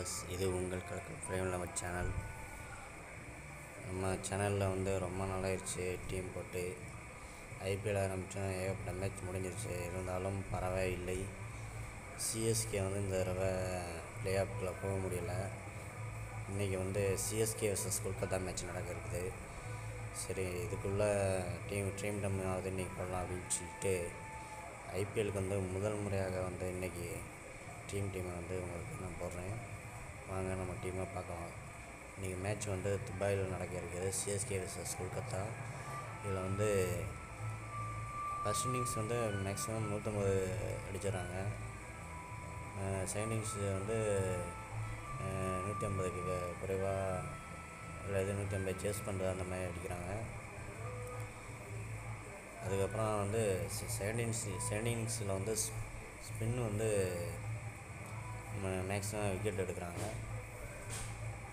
Plus இது உங்கள் கலக்கு ஃப்ரேம் நம்ம சேனல் நம்ம சேனலில் வந்து ரொம்ப நாளாயிருச்சு டீம் போட்டு. ஐபிஎல் ஆரம்பித்தோம் ஏகப்பட்ட மேட்ச் முடிஞ்சிருச்சு. இருந்தாலும் பரவாயில்லை. சிஎஸ்கே வந்து இந்த தடவை ப்ளே ஆஃப்குள்ளே போக முடியல. இன்றைக்கி வந்து சிஎஸ்கே வர்சஸ் கொல்கத்தா மேட்ச் நடக்க இருக்குது சரி இதுக்குள்ளே டீம் ட்ரீம் டம் இன்றைக்கி போடலாம் அப்படின்னு சொல்லிட்டு ஐபிஎலுக்கு வந்து முதல் முறையாக வந்து இன்றைக்கி டீம் டீமை வந்து உங்களுக்கு நான் போடுறேன். வாங்க நம்ம டீமை பார்க்கலாம். இன்றைக்கி மேட்ச் வந்து துபாயில் நடக்க இருக்குது சிஎஸ்கே வர்சஸ் கொல்கத்தா. இதில் வந்து ஃபஸ்ட் இன்னிங்ஸ் வந்து மேக்ஸிமம் நூற்றம்பது அடிச்சிடறாங்க. செகண்ட் இன்னிங்ஸ் வந்து நூற்றி ஐம்பதுக்கு குறைவாக இல்லை இது நூற்றி ஐம்பது சேஸ் பண்ணுறது அந்த மாதிரி அடிக்கிறாங்க. அதுக்கப்புறம் வந்து செகண்ட் இன்னிங்ஸ் செகண்ட் இன்னிங்ஸில் வந்து ஸ்பின் வந்து மேக்ஸிமம் விக்கெட் எடுக்கிறாங்க.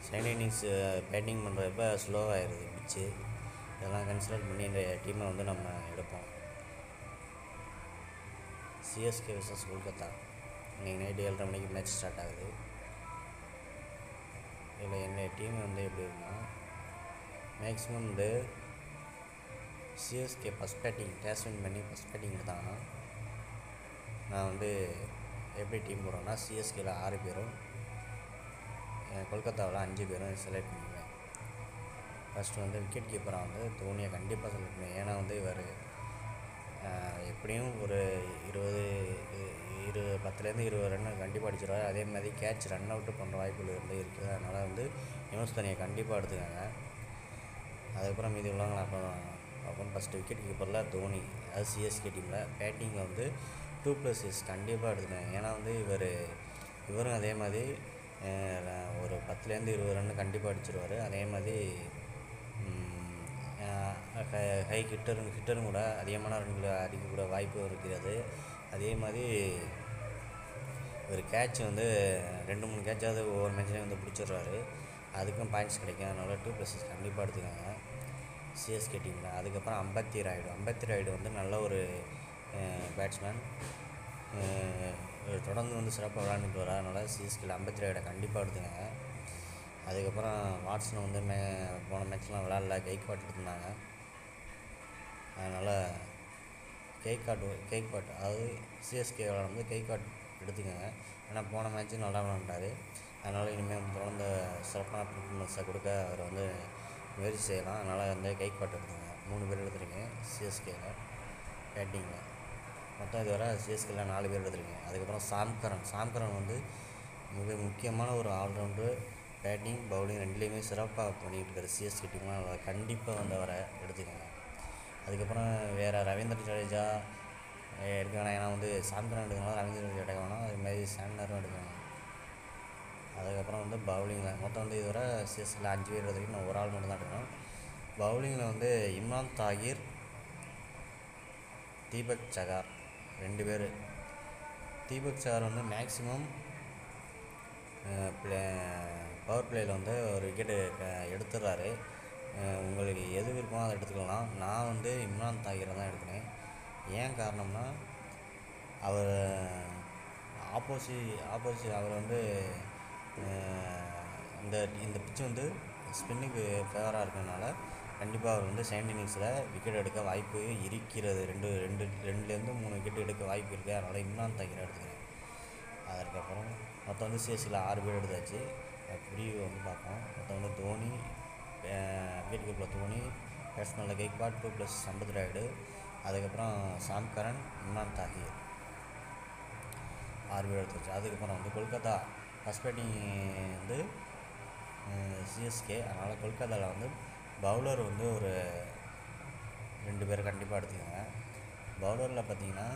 செகண்ட் இன்னிங்ஸ் பேட்டிங் பண்ணுறப்ப ஸ்லோவாகிடுது பிச்சு இதெல்லாம் கன்சிடர் பண்ணி இந்த டீமை வந்து நம்ம எடுப்போம். சிஎஸ்கே விசஸ் கொல்கத்தா இன்றைக்கி நைட்டு ஏழரை மணிக்கு மேட்ச் ஸ்டார்ட் ஆகுது. இதில் என்னுடைய டீம் வந்து எப்படி இருக்குன்னா மேக்ஸிமம் வந்து சிஎஸ்கே ஃபஸ்ட் பேட்டிங் கேஷ் வின் பண்ணி ஃபஸ்ட் பேட்டிங் தான் நான் வந்து எப்படி டீம் போடுறோன்னா சிஎஸ்கேல ஆறு பேரும் கொல்கத்தாவில் அஞ்சு பேரும் செலக்ட் பண்ணுவேன் ஃபஸ்ட்டு வந்து விக்கெட் கீப்பராக வந்து தோனியை கண்டிப்பாக செலக்ட் பண்ணுவேன் ஏன்னா வந்து இவர் எப்படியும் ஒரு இருபது இரு பத்துலேருந்து இருபது ரன் கண்டிப்பாக அடிச்சிருவார். அதே மாதிரி கேட்ச் ரன் அவுட்டு பண்ணுற வாய்ப்புகள் வந்து இருக்குது. அதனால் வந்து நியூஸ் தனியை கண்டிப்பாக எடுத்துக்காங்க. அதுக்கப்புறம் மீதி உள்ளவங்க அப்புறம் அப்புறம் ஃபஸ்ட்டு விக்கெட் கீப்பரில் தோனி அது சிஎஸ்கே டீமில் பேட்டிங்கில் வந்து டூ ப்ளஸ் இஸ் கண்டிப்பாக எடுத்துக்காங்க. ஏன்னா வந்து இவர் இவரும் அதே மாதிரி ஒரு பத்துலேருந்து இருபது ரன் கண்டிப்பாக அடிச்சிருவார். அதே மாதிரி ஹை ஹிட்டரும் ஹிட்டரும் கூட அதிகமான ரன்களை அடிக்கக்கூட வாய்ப்பு இருக்கிறது. அதே மாதிரி ஒரு கேட்ச் வந்து ரெண்டு மூணு கேட்சாவது ஒவ்வொரு மேட்ச்லேயும் வந்து பிடிச்சிடுறாரு. அதுக்கும் பாயிண்ட்ஸ் கிடைக்கும். அதனால் டூ ப்ளஸஸ் கண்டிப்பாக எடுத்துக்காங்க. சிஎஸ்கே டீமில் அதுக்கப்புறம் அம்பத்தி ராய்டு. அம்பத்தி ராய்டு வந்து நல்ல ஒரு பேட்ஸ்மேன் தொடர்ந்து வந்து சிறப்பாக விளாண்டுட்டு வர அதனால் சிஎஸ்கேல ஐம்பத்தி ரெண்டு கண்டிப்பாக எடுத்துங்க அதுக்கப்புறம் வாட்ஸன் வந்து மே போன மேட்ச்லாம் விளாட்ல கேக் பாட் எடுத்திருந்தாங்க. அதனால் கேக் காட் கேக் பாட் அதாவது சிஎஸ்கே வந்து கேக் காட் எடுத்துக்கோங்க. ஏன்னா போன மேட்ச்சு நல்லா விளாண்டாரு அதனால் இனிமேல் தொடர்ந்து சிறப்பான பர்ஃபார்மன்ஸை கொடுக்க அவர் வந்து முயற்சி செய்யலாம். அதனால் வந்து கேக் பாட் எடுத்துங்க மூணு பேர் எடுத்துருக்கேன் சிஎஸ்கேல பேட்டிங்கில் மொத்தம் இதுவரை சிஎஸ்கேல நாலு பேர் எடுத்துருக்கேன் அதுக்கப்புறம் சாம்கரன். சாம்கரன் வந்து மிக முக்கியமான ஒரு ஆல்ரவுண்டு பேட்டிங் பவுலிங் ரெண்டுலேயுமே சிறப்பாக பண்ணிகிட்டு இருக்காரு சிஎஸ்கே டீம்லாம் கண்டிப்பாக வந்து அவரை எடுத்துக்கோங்க. அதுக்கப்புறம் வேறு ரவீந்திர ஜடேஜா எடுக்க வேணாம் ஏன்னா வந்து சாம்கரன் எடுக்கணும் ரவீந்திர ஜடேஜா எடுக்க வேணாம். அதுமாதிரி சாம்னரும் எடுக்கணும் அதுக்கப்புறம் வந்து பவுலிங்கில் மொத்தம் வந்து இதுவரை சிஎஸ்சில் அஞ்சு பேர் வரைக்கும் நான் ஒரு ஆள் மட்டும் தான் எடுக்கணும். பவுலிங்கில் வந்து இம்ரான் தாகிர் தீபக் சகார். ரெண்டு பேர். தீபக் சார் வந்து மேக்ஸிமம் ப்ளே பவர் பிளேயில் வந்து ஒரு விக்கெட்டு எடுத்துடுறாரு. உங்களுக்கு எது விருப்பமோ அதை எடுத்துக்கலாம். நான் வந்து இம்ரான் தாகிரை தான் எடுக்கிறேன். ஏன் காரணம்னா அவர் ஆப்போசி ஆப்போசிட் அவர் வந்து இந்த இந்த பிச்சு வந்து ஸ்பின்னுக்கு ஃபேவராக இருக்கிறதுனால கண்டிப்பாக அவர் வந்து செகண்ட் இன்னிங்ஸில் விக்கெட் எடுக்க வாய்ப்பு இருக்கிறது. ரெண்டு ரெண்டு ரெண்டுலேருந்து மூணு விக்கெட் எடுக்க வாய்ப்பு இருக்குது அதனால் இம்ரான் தாகிரை எடுத்துக்கிறேன். அதற்கப்புறம் மொத்தம் வந்து சிஎஸ்சியில் ஆறு பேர் எடுத்தாச்சு. ப்ரீவியூ வந்து பார்ப்போம் மொத்தம் வந்து தோனி விக்கெட் கீப்பில் தோனி பேட்ஸ்மேனில் கேக்பாட் டூ ப்ளஸ் சம்பத் ராய்டு. அதுக்கப்புறம் சாம்கரன் இம்ரான் தாகிர். ஆறு பேர் எடுத்து வச்சு அதுக்கப்புறம் வந்து கொல்கத்தா. ஃபஸ்ட் பேட்டிங் வந்து சிஎஸ்கே அதனால் கொல்கத்தாவில் வந்து பவுலர் வந்து ஒரு ரெண்டு பேர் கண்டிப்பாக எடுத்துக்கோங்க. பவுலரில் பார்த்தீங்கன்னா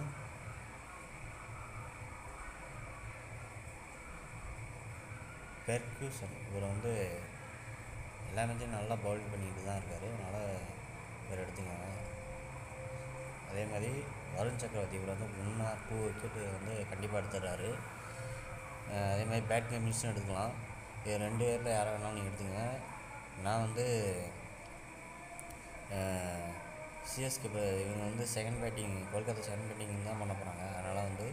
பெர்க்யூசன். இவர் வந்து எல்லா மேட்சும் நல்லா பவுலிங் பண்ணிட்டு தான் இருக்கார். அதனால் இவர் எடுத்துக்கோங்க. அதே மாதிரி வருண் சக்கரவர்த்தி இவர் வந்து முன்னா டூ விக்கெட்டு வந்து கண்டிப்பாக எடுத்துடுறாரு. அதே மாதிரி பேட் கமிஷன் எடுத்துக்கலாம். இது ரெண்டு பேரில் யாரை வேணாலும் நீங்கள் எடுத்துங்க நான் வந்து சிஎஸ்கே இப்போ இவங்க வந்து second batting Kolkata second batting தான் பண்ண போகிறாங்க அதனால் வந்து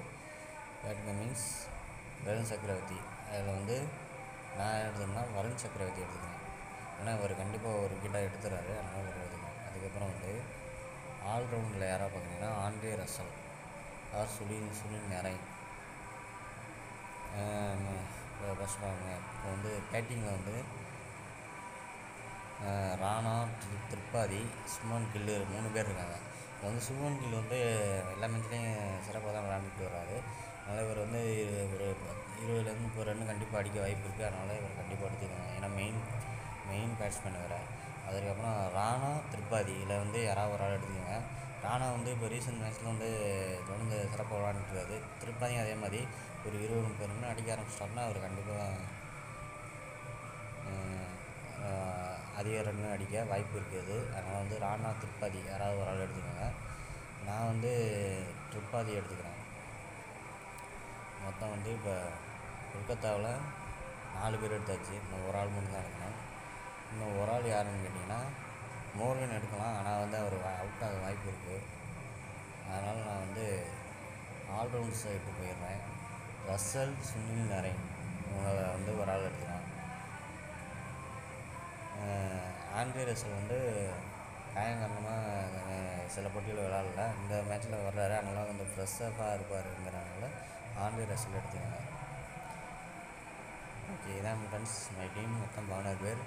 பேட் மீன்ஸ் வருண் சக்கரவர்த்தி. அதில் வந்து நான் எடுத்தேன்னா வருண் சக்கரவர்த்தி எடுத்துக்கிறேன். ஏன்னா இவர் கண்டிப்பாக ஒரு விக்கெட்டாக எடுத்துறாரு. அதனால் ஒரு எடுத்துக்கிறேன். அதுக்கப்புறம் வந்து ஆல்ரவுண்டில் யாராக பார்த்தீங்கன்னா Andre Russell or Sunil Sunil Narine first பாருங்க. இப்போ வந்து பேட்டிங்கில் வந்து ராணா திரு- திரிபாதி சுமன் கில்லு மூணு பேர் இருக்காங்க. இப்போ வந்து சுமன் கில் வந்து எல்லா மேட்ச்லேயும் சிறப்பாக தான் விளாண்டுட்டு வராரு அதனால் இவர் வந்து ஒரு இருபதுலேருந்து முப்பது ரன் கண்டிப்பாக அடிக்க வாய்ப்பு இருக்குது அதனால் இவர் கண்டிப்பாக எடுத்துக்கோங்க. ஏன்னா மெயின் மெயின் பேட்ஸ்மேன் வேறு அதுக்கப்புறம் ராணா திரிபாதி இதில் வந்து யாராவது ஒரு ஆள் எடுத்துக்கோங்க. ராணா வந்து இப்போ ரீசெண்ட் மேட்ச்சில் வந்து தொடர்ந்து சிறப்பாக விளாண்டுட்டு இருக்காரு. திரிபாதியும் அதே மாதிரி ஒரு இருபது முப்பது ரன் அடிக்க ஆரம்பிச்சிட்டாருன்னா அவர் கண்டிப்பாக அதிக ரன்னு அடிக்க வாய்ப்பு இருக்குது. அதனால் வந்து ராணா திரிபாதி யாராவது ஒரு ஆள் எடுத்துக்கோங்க. நான் வந்து திரிபாதி எடுத்துக்கிறேன். மொத்தம் வந்து இப்போ கொல்கத்தாவில் நாலு பேர் எடுத்தாச்சு. இன்னும் ஒரு ஆள் மட்டும் தான் எடுக்கணும். இன்னும் ஒரு ஆள் யாருன்னு கேட்டிங்கன்னா மோர்கன் எடுக்கலாம். ஆனால் வந்து அவர் அவுட் ஆக வாய்ப்பு இருக்குது அதனால் நான் வந்து ஆல்ரவுண்ட் சைடு போயிடுறேன். Russell Sunil Narine. இவங்களை வந்து ஒரு ஆள் எடுத்துக்கிறேன். ஆண்ட்ரே ரசல் வந்து காயம் காரணமாக சில போட்டியில் விளாடல. இந்த மேட்ச்சில் வர்றாரு. அதனால் கொஞ்சம் ஃப்ரெஷ்ஷாக இருப்பாருங்கிறனால ஆண்ட்ரே ரசல் எடுத்துக்கோங்க ஓகே இதான் ஃப்ரெண்ட்ஸ் மை டீம் மொத்தம் பதினாறு பேர்.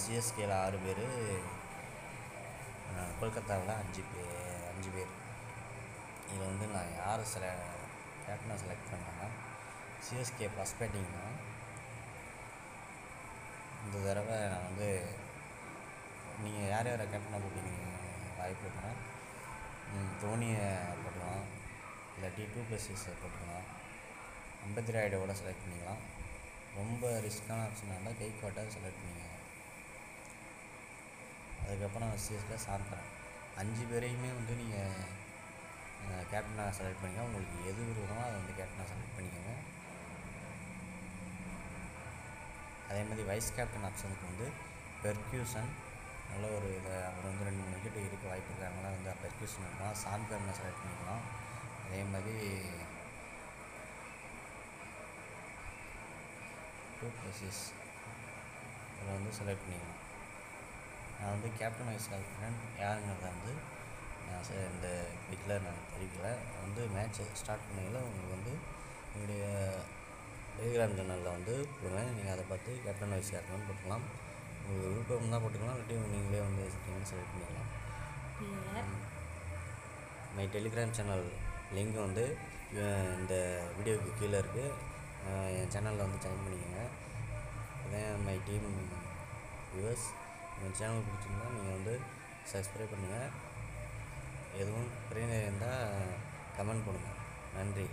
சிஎஸ்கேயில் ஆறு பேர். கொல்கத்தாவில் அஞ்சு பேர் அஞ்சு பேர். இதில் வந்து நான் யார் செல கேப்டனை செலக்ட் பண்ணேன்னா சிஎஸ்கே ஃபஸ்ட் பேட்டிங் தான். இந்த தடவை நான் வந்து நீங்கள் யார் யாரை கேப்டனாக போட்டிங்க வாய்ப்பு இருக்குன்னா தோனியை போட்டுக்கலாம். இல்லாட்டி டூ ப்ளஸ் சிக்ஸை போட்டுக்கலாம். ஐம்பத்தி ராய்டோட செலக்ட் பண்ணிக்கலாம். ரொம்ப ரிஸ்க்கான ஆப்ஷனாக இருந்தால் கெய்க்வாட்டை செலக்ட் பண்ணிக்கோங்க. அதுக்கப்புறம் சிஎஸ்கே சாந்தரன் அஞ்சு பேரையுமே வந்து நீங்கள் கேப்டனாக செலக்ட் பண்ணிக்கோங்க. உங்களுக்கு எது விருப்பமோ அதை வந்து கேப்டனாக செலக்ட் பண்ணிக்கோங்க. அதே மாதிரி வைஸ் கேப்டன் ஆப்ஷனுக்கு வந்து பெர்க்யூசன் நல்ல ஒரு இதை அவர் வந்து ரெண்டு மூணு விக்கெட் இருக்க வாய்ப்பு இருக்குது அதனால் வந்து பெர்க்யூசன் இருக்கலாம் சாம்கர்னை செலக்ட் பண்ணிக்கலாம். அதே மாதிரி டூ ப்ளஸஸ் இதில் வந்து செலக்ட் பண்ணிக்கலாம். நான் வந்து கேப்டன் வைஸ் கேப்டன் யாருங்கிறத வந்து நான் ச- இந்த வீட்டில் நான் தெரிவிக்கல. வந்து மேட்ச் ஸ்டார்ட் பண்ணையில் உங்களுக்கு வந்து என்னுடைய டெலிகிராம் சேனலில் வந்து போடுவேன் நீங்கள் அதை பார்த்து கேப்டன் வைஸ் கேப்டன் போட்டுக்கலாம். உங்களுக்கு விருப்பம் தான் போட்டுக்கலாம். இல்லாட்டி நீங்களே வந்து செலக்ட் பண்ணிக்கலாம். மை. டெலிகிராம் சேனல் லிங்க் வந்து இந்த வீடியோவுக்கு கீழே இருக்குது என் சேனலில் வந்து ஜாயின் பண்ணிக்கோங்க. இதான் மை டீம் வியூவர்ஸ். என் சேனல் பிடிச்சிருந்தா நீங்கள் வந்து சப்ஸ்கிரைப் பண்ணுங்கள் எதுவும் பிரச்சனை இருந்தால் கமெண்ட் பண்ணுங்கள் நன்றி.